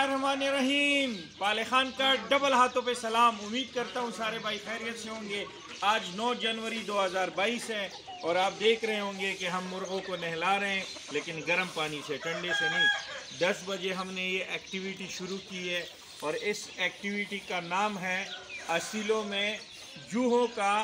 रहीम। पाले खान का डबल हाथों पे सलाम। उम्मीद करता हूँ सारे भाई खैरियत से होंगे। आज 9 जनवरी 2022 है और आप देख रहे होंगे कि हम मुर्गों को नहला रहे हैं, लेकिन गर्म पानी से, ठंडे से नहीं। 10 बजे हमने ये एक्टिविटी शुरू की है और इस एक्टिविटी का नाम है असीलों में जूहों का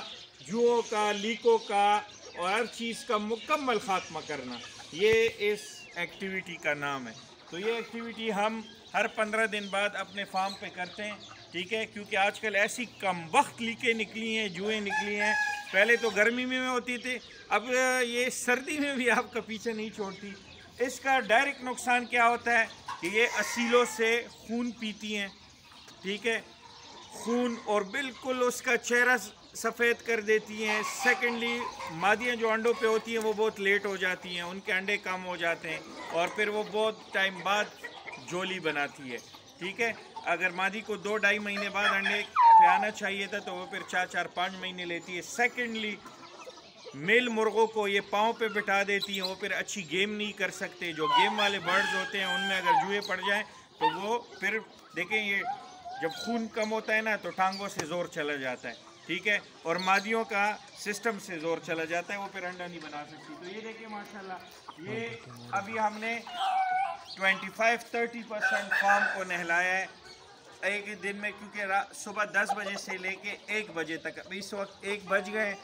जूहों का, लीकों का और हर चीज़ का मुकम्मल खात्मा करना। ये इस एक्टिविटी का नाम है। तो ये एक्टिविटी हम हर पंद्रह दिन बाद अपने फार्म पे करते हैं, ठीक है? क्योंकि आजकल ऐसी कम वक्त लीकें निकली हैं, जुएँ निकली हैं। पहले तो गर्मी में होती थी, अब ये सर्दी में भी आपका पीछे नहीं छोड़ती। इसका डायरेक्ट नुकसान क्या होता है कि ये असीलों से खून पीती हैं, ठीक है? खून और बिल्कुल उसका चेहरा सफ़ेद कर देती हैं। सेकेंडली मादियाँ जो अंडों पे होती हैं, वो बहुत लेट हो जाती हैं, उनके अंडे कम हो जाते हैं। और फिर वो बहुत टाइम बाद जोली बनाती है ठीक है? अगर मादी को दो ढाई महीने बाद अंडे पे आना चाहिए था तो वो फिर चार चार पाँच महीने लेती है। सेकेंडली मेल मुर्गों को ये पाँव पे बिठा देती हैं वो फिर अच्छी गेम नहीं कर सकते। जो गेम वाले बर्ड्स होते हैं उनमें अगर जुए पड़ जाएँ तो वो फिर देखें ये जब खून कम होता है ना तो टांगों से ज़ोर चला जाता है ठीक है? और मादियों का सिस्टम से ज़ोर चला जाता है वो फिर अंडा नहीं बना सकती। तो ये देखिए माशाल्लाह ये अभी हमने 25-30 परसेंट फॉर्म को नहलाया है एक दिन में, क्योंकि सुबह 10 बजे से लेके एक बजे तक। अभी इस वक्त एक बज गए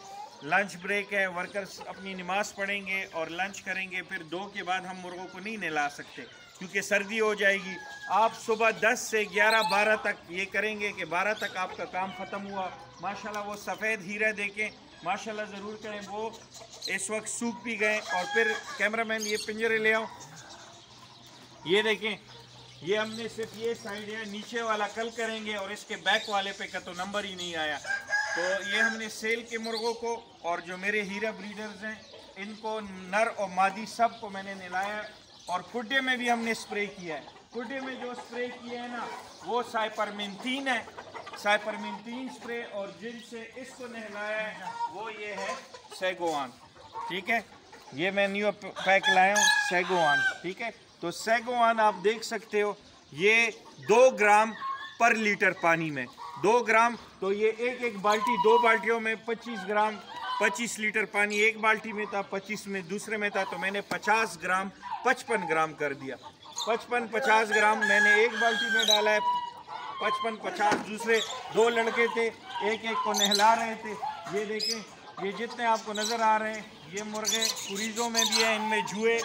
लंच ब्रेक है वर्कर्स अपनी नमाज़ पढ़ेंगे और लंच करेंगे, फिर दो के बाद हम मुर्गों को नहीं नहला सकते, क्योंकि सर्दी हो जाएगी। आप सुबह 10 से 11 12 तक ये करेंगे कि 12 तक आपका काम ख़त्म हुआ। माशाल्लाह, वो सफ़ेद हीरा देखें। माशाल्लाह, ज़रूर करें। वो इस वक्त सूख भी गए और फिर कैमरामैन ये पिंजरे ले आओ। ये देखें, ये हमने सिर्फ़ ये साइड है नीचे वाला कल करेंगे और इसके बैक वाले पे का तो नंबर ही नहीं आया। तो ये हमने सेल के मुर्गों को और जो मेरे हीरा ब्रीडर्स हैं, इनको नर और मादी सबको मैंने नहलाया और खुडे में भी हमने स्प्रे किया है। खुडे में जो स्प्रे किया है ना, वो साइपरमिनतीन है। साइपरमिनतीन स्प्रे और जिनसे इसको नहलाया है, वो ये है सेगोआन। ठीक है? ये मैं न्यू पैक लाया हूँ, सेगोआन। ठीक है? तो सेगोआन आप देख सकते हो, ये दो ग्राम पर लीटर पानी में, दो ग्राम तो ये एक एक बाल्टी, दो बाल्टियों में 25 ग्राम 25 लीटर पानी, एक बाल्टी में था 25 में, दूसरे में था तो मैंने 50 ग्राम, पचपन ग्राम कर दिया। पचपन, पचास ग्राम मैंने एक बाल्टी में डाला है, पचपन, पचास, दूसरे दो लड़के थे, एक एक को नहला रहे थे। ये देखें, ये जितने आपको नज़र आ रहे हैं, ये मुर्गे, कुरीज़ों में भी है, इनमें जुए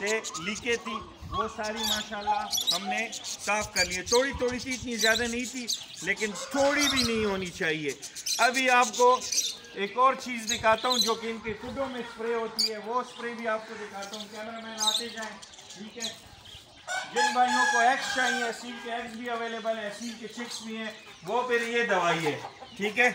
थे, लीके थी वो सारी, माशाल्लाह, हमने साफ़ कर लिए थोड़ी थोड़ी सी इतनी ज़्यादा नहीं थी, लेकिन थोड़ी भी नहीं होनी चाहिए। अभी आपको एक और चीज़ दिखाता हूँ, जो कि इनके खुदों में स्प्रे होती है। वो स्प्रे भी आपको दिखाता हूँ। कैमरा मैन आते जाएँ, ठीक है? जिन भाइयों को एक्स चाहिए सील के एक्स भी अवेलेबल है सील के चिक्स भी हैं, वो फिर ये दवाई है, ठीक है?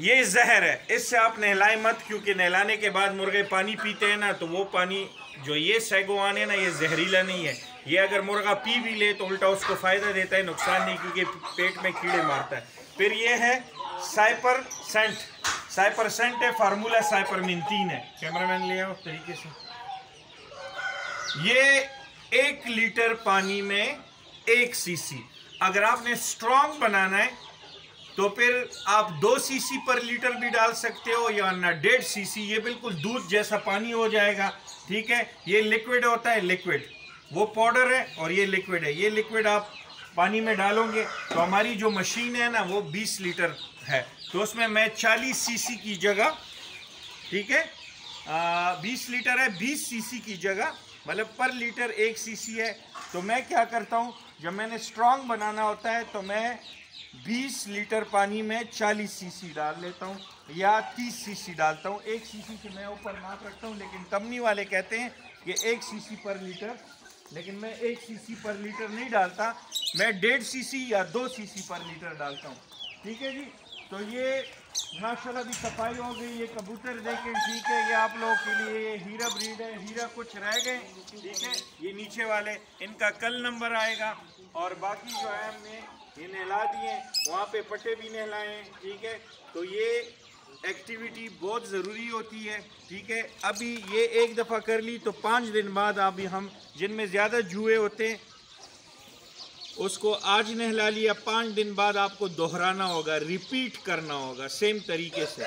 ये जहर है। इससे आप नहलाए मत, क्योंकि नहलाने के बाद मुर्गे पानी पीते हैं ना तो वो पानी जो ये सैगोआन है ना, ये जहरीला नहीं है। ये अगर मुर्गा पी भी ले तो उल्टा उसको फ़ायदा देता है, नुकसान नहीं, क्योंकि पेट में कीड़े मारता है। फिर ये है साइपर सेंट। साइपर सेंट है, फार्मूला साइपर मिनतीन है। कैमरामैन ले आओ, तरीके से। ये एक लीटर पानी में एक सीसी। अगर आपने स्ट्रॉन्ग बनाना है तो फिर आप दो सीसी पर लीटर भी डाल सकते हो या ना डेढ़ सीसी ये बिल्कुल दूध जैसा पानी हो जाएगा ठीक है? ये लिक्विड होता है लिक्विड वो पाउडर है और ये लिक्विड है। ये लिक्विड आप पानी में डालोगे तो हमारी जो मशीन है ना वो 20 लीटर है। तो उसमें मैं 40 सीसी की जगह ठीक है? आ, 20 लीटर है 20 सीसी की जगह मतलब पर लीटर एक सीसी है। तो मैं क्या करता हूँ जब मैंने स्ट्रॉन्ग बनाना होता है तो मैं 20 लीटर पानी में 40 सीसी डाल लेता हूँ या 30 सीसी डालता हूँ। एक सीसी से मैं ऊपर नाप रखता हूँ, लेकिन कंपनी वाले कहते हैं कि एक सीसी पर लीटर, लेकिन मैं एक सीसी पर लीटर नहीं डालता। मैं डेढ़ सीसी या दो सीसी पर लीटर डालता हूँ। ठीक है जी? तो ये माशाल्लाह भी सफ़ाई हो गई, ये कबूतर देखें, ठीक है? ये आप लोगों के लिए ये हीरा ब्रीड है, हीरा कुछ रह गए, ठीक है? ये नीचे वाले, इनका कल नंबर आएगा। और बाकी जो है हमने ये नहला दिए, वहाँ पे पट्टे भी नहलाए, ठीक है? तो ये एक्टिविटी बहुत ज़रूरी होती है, ठीक है? अभी ये एक दफ़ा कर ली तो पाँच दिन बाद अभी हम जिनमें ज़्यादा जुए होते हैं, उसको आज नहला लिया, पाँच दिन बाद आपको दोहराना होगा रिपीट करना होगा सेम तरीके से।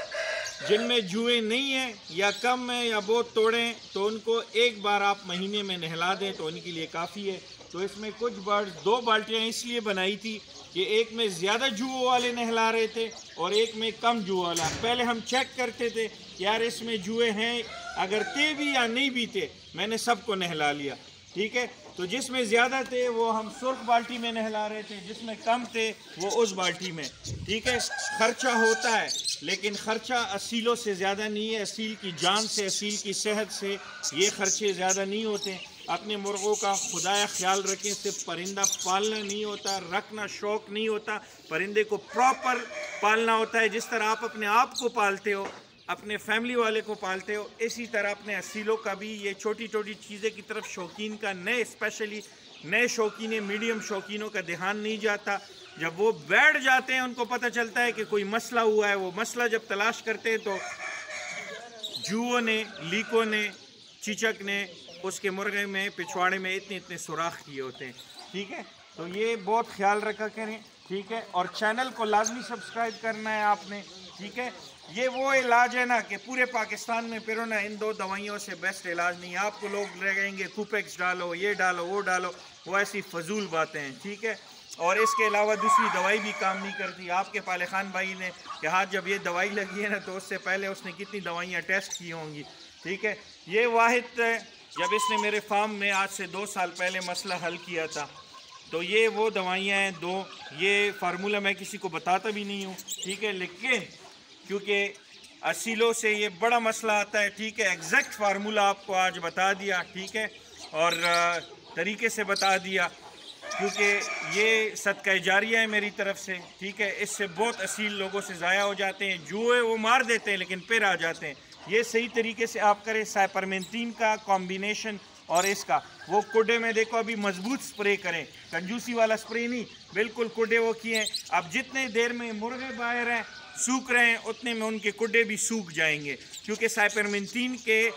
जिनमें जुए नहीं हैं, या कम है, या बहुत तोड़ें तो उनको एक बार आप महीने में नहला दें तो उनके लिए काफ़ी है। तो इसमें कुछ बर्ड दो बाल्टियाँ इसलिए बनाई थी कि एक में ज़्यादा जुओ वाले नहला रहे थे और एक में कम जुओ वाला। पहले हम चेक करते थे यार इसमें जुए हैं, अगर थे भी या नहीं भी थे, मैंने सबको नहला लिया। ठीक है? तो जिसमें ज़्यादा थे, वो हम सुर्ख बाल्टी में नहला रहे थे, जिसमें कम थे, वो उस बाल्टी में। ठीक है? खर्चा होता है, लेकिन ख़र्चा असीलों से ज़्यादा नहीं है, असील की जान से, असील की सेहत से ये खर्चे ज़्यादा नहीं होते। अपने मुर्गों का खुदाया ख्याल रखें, सिर्फ़ परिंदा पालना नहीं होता, रखना शौक नहीं होता, परिंदे को प्रॉपर पालना होता है। जिस तरह आप अपने आप को पालते हो, अपने फैमिली वाले को पालते हो, इसी तरह अपने असीलों का भी ये छोटी छोटी चीज़ें की तरफ़ शौकीन का नए स्पेशली नए शौकीन मीडियम शौकीनों का ध्यान नहीं जाता। जब वो बैठ जाते हैं, उनको पता चलता है कि कोई मसला हुआ है। वो मसला जब तलाश करते हैं तो जुओं ने, लीकों ने, चिचक ने उसके मुर्गे में, पिछवाड़े में इतने इतने सुराख किए होते हैं। ठीक है? तो ये बहुत ख्याल रखा करें, ठीक है? और चैनल को लाजमी सब्सक्राइब करना है आपने, ठीक है? ये वो इलाज है ना कि पूरे पाकिस्तान में फिर ना इन दो दवाइयों से बेस्ट इलाज नहीं है। आपको लोग रहेंगे, कुपेक्स डालो, ये डालो, वो डालो, वो ऐसी फजूल बातें हैं ठीक है? और इसके अलावा दूसरी दवाई भी काम नहीं करती। आपके पाले खान भाई ने कि हाँ जब ये दवाई लगी है ना तो उससे पहले उसने कितनी दवाइयाँ टेस्ट की होंगी, ठीक है? ये वाहिद जब इसने मेरे फार्म में आज से दो साल पहले मसला हल किया था तो ये वो दवाइयाँ हैं, दो, ये फार्मूला मैं किसी को बताता भी नहीं हूँ, ठीक है? लेकिन क्योंकि असीलों से ये बड़ा मसला आता है, ठीक है? एग्जैक्ट फार्मूला आपको आज बता दिया, ठीक है? और तरीके से बता दिया, क्योंकि ये सदका जारिया है मेरी तरफ़ से, ठीक है? इससे बहुत असील लोगों से ज़ाया हो जाते हैं, जुए वो मार देते हैं, लेकिन फिर आ जाते हैं। ये सही तरीके से आप करें साइपरमेंटीन का कॉम्बिनेशन और इसका। वो कुडे में देखो, अभी मज़बूत स्प्रे करें। कंजूसी वाला स्प्रे नहीं, बिल्कुल कुडे वो किए हैं। अब जितने देर में मुर्गे बाहर हैं, सूख रहे हैं, उतने में उनके कुडे भी सूख जाएँगे। क्योंकि साइपरमेंटीन के,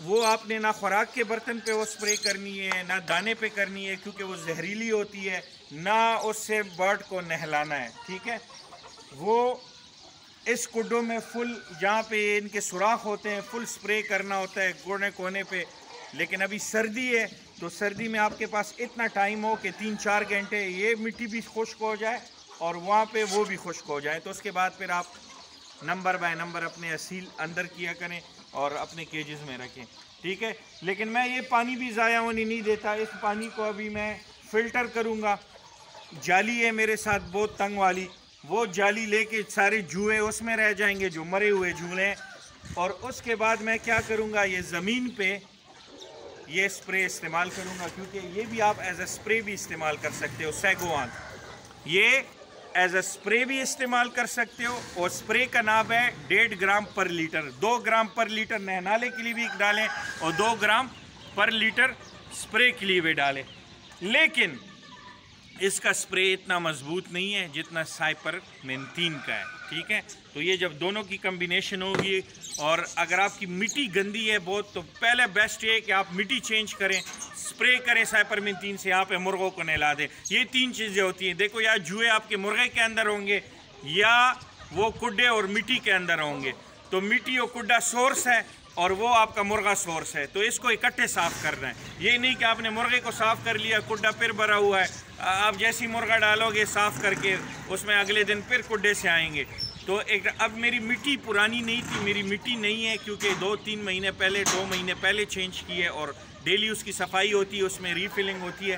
वो आपने ना खुराक के बर्तन पे वो स्प्रे करनी है, ना दाने पे करनी है, क्योंकि वो जहरीली होती है, ना उससे बर्ड को नहलाना है, ठीक है? वो इस कुड्डों में फुल जहाँ पे इनके सुराख होते हैं, फुल स्प्रे करना होता है कोने कोने पे। लेकिन अभी सर्दी है तो सर्दी में आपके पास इतना टाइम हो कि तीन चार घंटे ये मिट्टी भी खुश्क हो जाए और वहाँ पे वो भी खुश्क हो जाए। तो उसके बाद फिर आप नंबर बाय नंबर अपने असील अंदर किया करें और अपने केजेस में रखें। ठीक है? लेकिन मैं ये पानी भी ज़ाया होने नहीं देता। इस पानी को अभी मैं फ़िल्टर करूँगा। जाली है मेरे साथ, बहुत तंग वाली। वो जाली लेके सारे जुए उसमें रह जाएँगे जो मरे हुए झूले और उसके बाद मैं क्या करूँगा, ये ज़मीन पे ये स्प्रे इस्तेमाल करूँगा, क्योंकि ये भी आप एज अ स्प्रे भी इस्तेमाल कर सकते हो सैगोवान ये एज अ स्प्रे भी इस्तेमाल कर सकते हो, और स्प्रे का नाम है डेढ़ ग्राम पर लीटर। दो ग्राम पर लीटर नहनाले के लिए भी डालें, और दो ग्राम पर लीटर स्प्रे के लिए भी डालें। लेकिन इसका स्प्रे इतना मज़बूत नहीं है जितना साइपर मेंतीन का है, ठीक है? तो ये जब दोनों की कम्बिनेशन होगी और अगर आपकी मिट्टी गंदी है बहुत तो पहले बेस्ट ये कि आप मिट्टी चेंज करें स्प्रे करें साइपर मेंतीन से यहाँ पे मुर्गों को नहला दें। ये तीन चीज़ें होती हैं। देखो, या जुए आपके मुर्गे के अंदर होंगे, या वो कुड्डे और मिट्टी के अंदर होंगे। तो मिट्टी और कुड्डा सोर्स है और वो आपका मुर्गा सोर्स है। तो इसको इकट्ठे साफ़ करना है। ये नहीं कि आपने मुर्गे को साफ़ कर लिया, कुड्डा फिर भरा हुआ है। आप जैसी मुर्गा डालोगे साफ़ करके, उसमें अगले दिन फिर कुड्डे से आएँगे। तो एक, अब मेरी मिट्टी पुरानी नहीं थी, मेरी मिट्टी नहीं है, क्योंकि दो तीन महीने पहले, दो महीने पहले चेंज की है और डेली उसकी सफ़ाई होती है, उसमें रीफिलिंग होती है।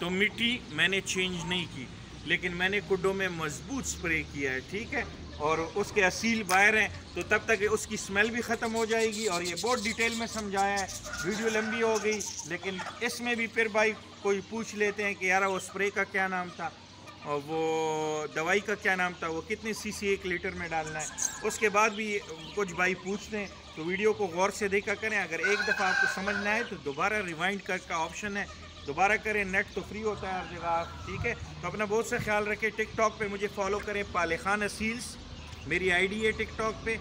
तो मिट्टी मैंने चेंज नहीं की, लेकिन मैंने कुड्डों में मज़बूत स्प्रे किया है, ठीक है? और उसके असील बाहर हैं तो तब तक उसकी स्मेल भी ख़त्म हो जाएगी और ये बहुत डिटेल में समझाया है। वीडियो लंबी हो गई, लेकिन इसमें भी फिर भाई कोई पूछ लेते हैं कि यार, वो स्प्रे का क्या नाम था? और वो दवाई का क्या नाम था? वो कितने सीसी एक लीटर में डालना है? उसके बाद भी कुछ भाई पूछते हैं तो वीडियो को गौर से देखा करें। अगर एक दफ़ा आपको समझना है तो दोबारा रिवाइंड कर का ऑप्शन है। दोबारा करें नेट तो फ्री होता है हर जगह, ठीक है? तो अपना बहुत सा ख्याल रखें टिकटॉक पे मुझे फॉलो करें पाले खान असील्स मेरी आईडी है टिकटॉक पे,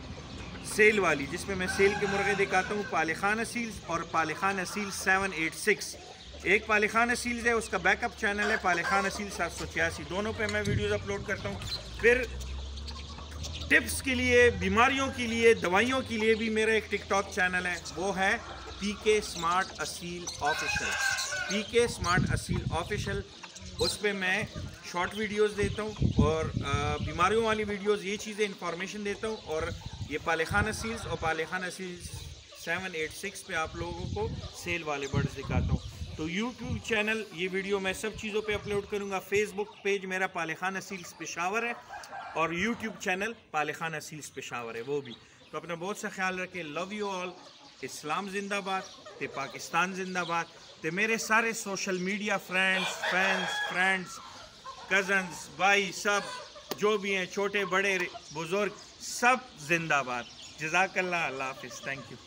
सेल वाली, जिसमें मैं सेल के मुर्गे दिखाता हूँ, पाले खान असील और पाले Khan Aseel seven eight six. एक पाले खान असील है, उसका बैकअप चैनल है, पाले खान असील सात सौ छियासी। दोनों पे मैं वीडियोस अपलोड करता हूँ। फिर टिप्स के लिए, बीमारियों के लिए, दवाइयों के लिए भी मेरा एक टिकटॉक चैनल है, वो है P K smart Aseel official. P K smart Aseel official उस पर मैं शॉर्ट वीडियोस देता हूँ और बीमारियों वाली वीडियोस ये चीज़ें इंफॉर्मेशन देता हूँ और ये पाले खान असील्स और पाले Khan Aseels seven eight six पर आप लोगों को सेल वाले बर्ड्स दिखाता हूँ। तो यूट्यूब चैनल ये वीडियो मैं सब चीज़ों पे अपलोड करूँगा। फेसबुक पेज मेरा पाले खान असील्स पेशावर है और यूट्यूब चैनल पाले खान असील्स पेशावर है, वो भी। तो अपना बहुत सा ख्याल रखें। लव यू ऑल इस्लाम जिंदाबाद, ते पाकिस्तान जिंदाबाद, ते मेरे सारे social media friends, fans, friends, cousins, भाई सब, जो भी हैं, छोटे, बड़े, बुज़ुर्ग, सब जिंदाबाद। जजाकल्ला अल्लाह हाफिज़। Thank you